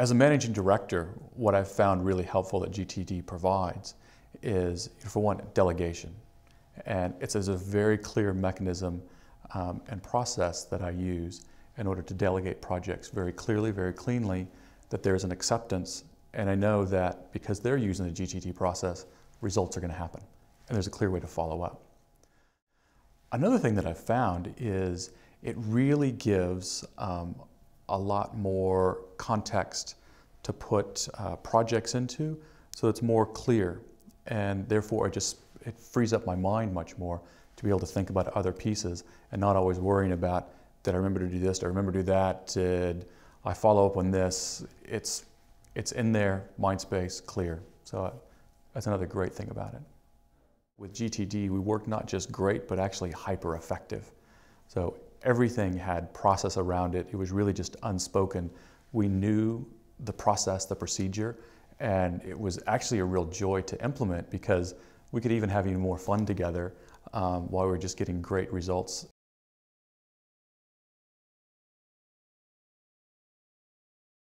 As a managing director, what I've found really helpful that GTD provides is, for one, delegation. And it's a very clear mechanism um, and process that I use in order to delegate projects very clearly, very cleanly, that there's an acceptance. And I know that because they're using the GTD process, results are going to happen. And there's a clear way to follow up. Another thing that I've found is it really gives um, a lot more context to put uh, projects into so it's more clear and therefore it just it frees up my mind much more to be able to think about other pieces and not always worrying about did I remember to do this, did I remember to do that, did I follow up on this. It's, it's in there, mind space, clear. So uh, that's another great thing about it. With GTD, we work not just great, but actually hyper effective. So everything had process around it. It was really just unspoken. We knew the process, the procedure, and it was actually a real joy to implement because we could even have even more fun together um, while we were just getting great results